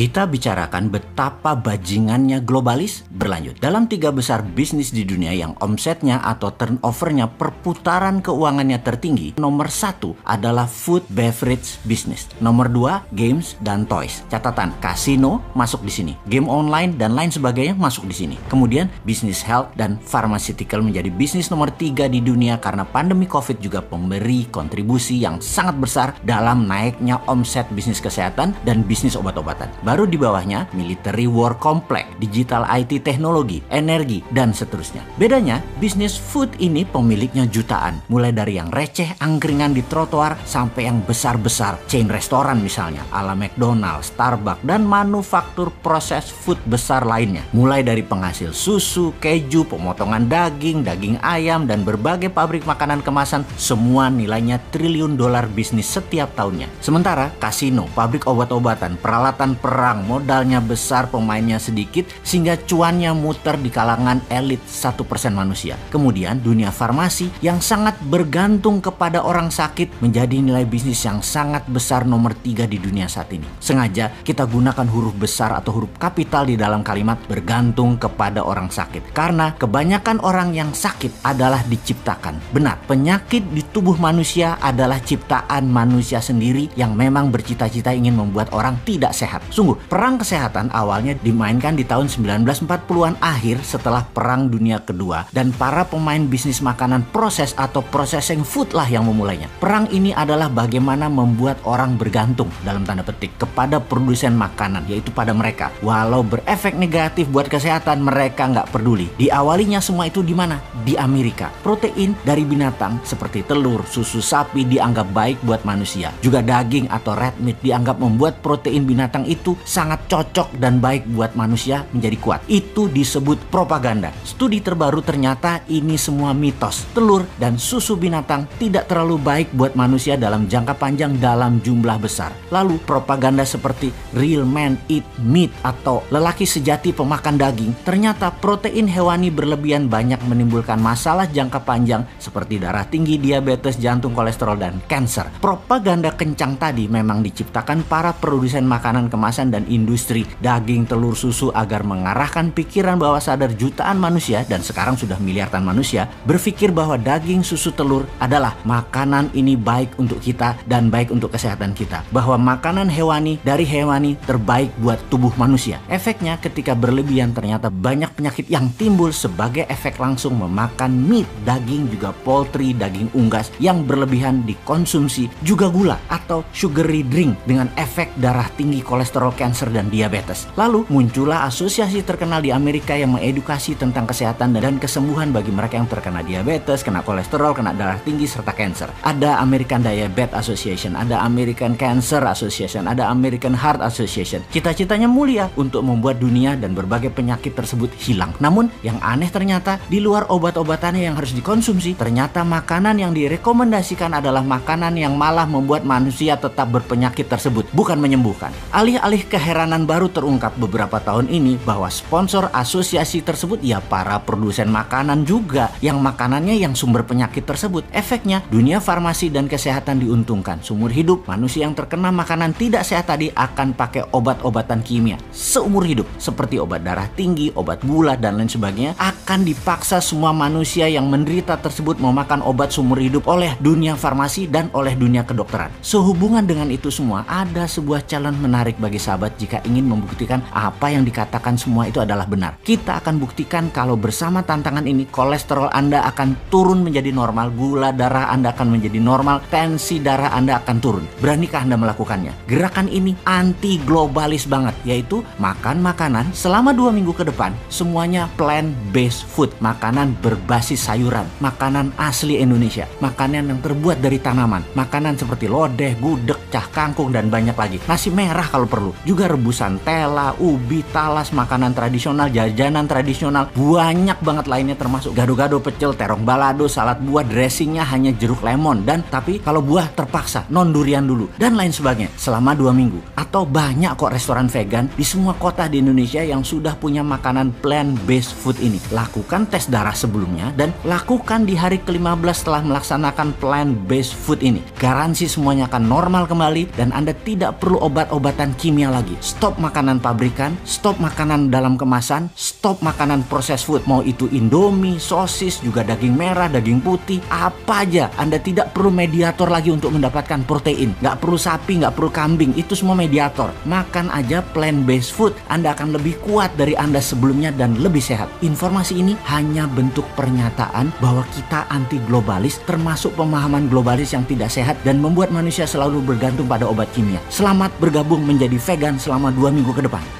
kita bicarakan betapa bajingannya globalis berlanjut. Dalam tiga besar bisnis di dunia yang omsetnya atau turnovernya perputaran keuangannya tertinggi, nomor satu adalah food beverage business. Nomor dua, games dan toys. Catatan, kasino masuk di sini. Game online dan lain sebagainya masuk di sini. Kemudian, bisnis health dan pharmaceutical menjadi bisnis nomor tiga di dunia karena pandemi COVID juga memberi kontribusi yang sangat besar dalam naiknya omset bisnis kesehatan dan bisnis obat-obatan. Baru di bawahnya, military war complex, digital IT teknologi, energi, dan seterusnya. Bedanya, bisnis food ini pemiliknya jutaan, mulai dari yang receh angkringan di trotoar sampai yang besar-besar, chain restoran misalnya, ala McDonald, Starbucks, dan manufaktur proses food besar lainnya. Mulai dari penghasil susu, keju, pemotongan daging, daging ayam, dan berbagai pabrik makanan kemasan, semua nilainya triliun dolar bisnis setiap tahunnya. Sementara kasino, pabrik obat-obatan, peralatan perang, modalnya besar, pemainnya sedikit, sehingga cuannya muter di kalangan elit 1% manusia. Kemudian dunia farmasi yang sangat bergantung kepada orang sakit menjadi nilai bisnis yang sangat besar nomor tiga di dunia saat ini. Sengaja kita gunakan huruf besar atau huruf kapital di dalam kalimat bergantung kepada orang sakit. Karena kebanyakan orang yang sakit adalah diciptakan. Benar, penyakit di tubuh manusia adalah ciptaan manusia sendiri yang memang bercita-cita ingin membuat orang tidak sehat. Sungguh, perang kesehatan awalnya dimainkan di tahun 1940-an akhir setelah Perang Dunia Kedua dan para pemain bisnis makanan proses atau processing food lah yang memulainya. Perang ini adalah bagaimana membuat orang bergantung dalam tanda petik kepada produsen makanan yaitu pada mereka. Walau berefek negatif buat kesehatan mereka nggak peduli. Diawalinya semua itu di mana? Di Amerika. Protein dari binatang seperti telur, susu sapi dianggap baik buat manusia. Juga daging atau red meat dianggap membuat protein binatang itu sangat cocok dan baik buat manusia menjadi kuat. Itu disebut propaganda. Studi terbaru ternyata ini semua mitos. Telur dan susu binatang tidak terlalu baik buat manusia dalam jangka panjang dalam jumlah besar. Lalu propaganda seperti real man eat meat atau lelaki sejati pemakan daging ternyata protein hewani berlebihan banyak menimbulkan masalah jangka panjang seperti darah tinggi, diabetes, jantung, kolesterol, dan kanker. Propaganda kencang tadi memang diciptakan para produsen makanan kemasan dan industri daging, telur, susu agar mengarahkan pikiran bawah sadar jutaan manusia dan sekarang sudah miliaran manusia berpikir bahwa daging, susu, telur adalah makanan ini baik untuk kita dan baik untuk kesehatan kita. Bahwa makanan hewani dari hewani terbaik buat tubuh manusia. Efeknya ketika berlebihan ternyata banyak penyakit yang timbul sebagai efek langsung memakan meat, daging juga poultry, daging unggas yang berlebihan dikonsumsi juga gula atau sugary drink dengan efek darah tinggi, kolesterol, kanker, dan diabetes. Lalu muncullah asosiasi terkenal di Amerika yang mengedukasi tentang kesehatan dan kesembuhan bagi mereka yang terkena diabetes, kena kolesterol, kena darah tinggi, serta kanker. Ada American Diabetes Association, ada American Cancer Association, ada American Heart Association. Cita-citanya mulia untuk membuat dunia dan berbagai penyakit tersebut hilang. Namun yang aneh ternyata di luar obat-obatannya yang harus dikonsumsi, ternyata makanan yang direkomendasikan adalah makanan yang malah membuat manusia tetap berpenyakit tersebut, bukan menyembuhkan. Alih-alih keheranan baru terungkap beberapa tahun ini bahwa sponsor asosiasi tersebut ya para produsen makanan juga yang makanannya yang sumber penyakit tersebut. Efeknya dunia farmasi dan kesehatan diuntungkan. Seumur hidup manusia yang terkena makanan tidak sehat tadi akan pakai obat-obatan kimia seumur hidup seperti obat darah tinggi, obat gula dan lain sebagainya akan dipaksa semua manusia yang menderita tersebut memakan obat seumur hidup oleh dunia farmasi dan oleh dunia kedokteran. Sehubungan dengan itu semua, ada sebuah challenge menarik bagi sahabat jika ingin membuktikan apa yang dikatakan semua itu adalah benar. Kita akan buktikan kalau bersama tantangan ini kolesterol Anda akan turun menjadi normal, gula darah Anda akan menjadi normal, tensi darah Anda akan turun. Beranikah Anda melakukannya? Gerakan ini anti globalis banget, yaitu makan makanan selama dua minggu ke depan semuanya plant based food, makanan berbasis sayuran, makanan asli Indonesia, makanan yang terbuat dari tanaman, makanan seperti lodeh, gudeg, cah kangkung dan banyak lagi. Nasi merah kalau perlu, juga rebusan tela, ubi, talas, makanan tradisional, jajanan tradisional, banyak banget lainnya termasuk gado-gado, pecel, terong balado, salad buah, dressingnya hanya jeruk lemon dan tapi kalau buah terpaksa non durian dulu dan lain sebagainya selama dua minggu. Atau banyak kok restoran vegan di semua kota di Indonesia yang sudah punya makanan plant based food ini. Lakukan tes darah sebelumnya dan lakukan di hari ke-15 setelah melaksanakan plant based food ini. Garansi semuanya akan normal kembali dan Anda tidak perlu obat-obatan kimia lagi. Stop makanan pabrikan, stop makanan dalam kemasan, stop makanan proses food. Mau itu Indomie, sosis, juga daging merah, daging putih, apa aja. Anda tidak perlu mediator lagi untuk mendapatkan protein. Nggak perlu sapi, nggak perlu kambing. Itu semua mediator. Makan aja plant-based food. Anda akan lebih kuat dari Anda sebelumnya dan lebih sehat. Informasi ini hanya bentuk pernyataan bahwa kita anti globalis termasuk pemahaman globalis yang tidak sehat dan membuat manusia selalu bergantung pada obat kimia. Selamat bergabung menjadi vegan selama dua minggu ke depan.